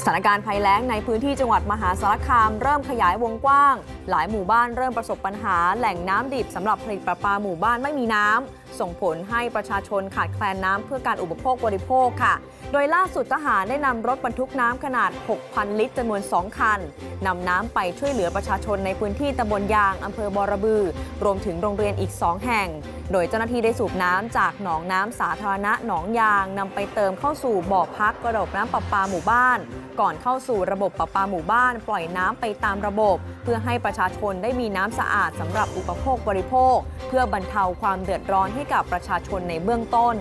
สถานการณ์ภัยแล้งในพื้นที่จังหวัดมหาสารคามเริ่มขยายวงกว้าง หลายหมู่บ้านเริ่มประสบปัญหาแหล่งน้ำดิบสำหรับผลิตประปาหมู่บ้านไม่มีน้ำ ส่งผลให้ประชาชนขาดแคลนน้ำเพื่อการอุปโภคบริโภคค่ะ โดยล่าสุดทหารได้นำรถบรรทุกน้ำขนาด 6,000 ลิตรจำนวน 2 คันนำน้ำไปช่วยเหลือประชาชนในพื้นที่ตำบลยางอำเภอบอระบือ รวมถึงโรงเรียนอีก 2 แห่ง โดยเจ้าหน้าที่ได้สูบน้ำจากหนองน้ำสาธารณะหนองยางนำไปเติมเข้าสู่บ่อพักกระดบน้ำประปาหมู่บ้าน ก่อนเข้าสู่ระบบประปาหมู่บ้าน ปล่อยน้ำไปตามระบบ เพื่อให้ประชาชนได้มีน้ำสะอาดสำหรับอุปโภคบริโภค พื่อบรรเทาความเดือดร้อนให้กับประชาชนในเบื้องต้น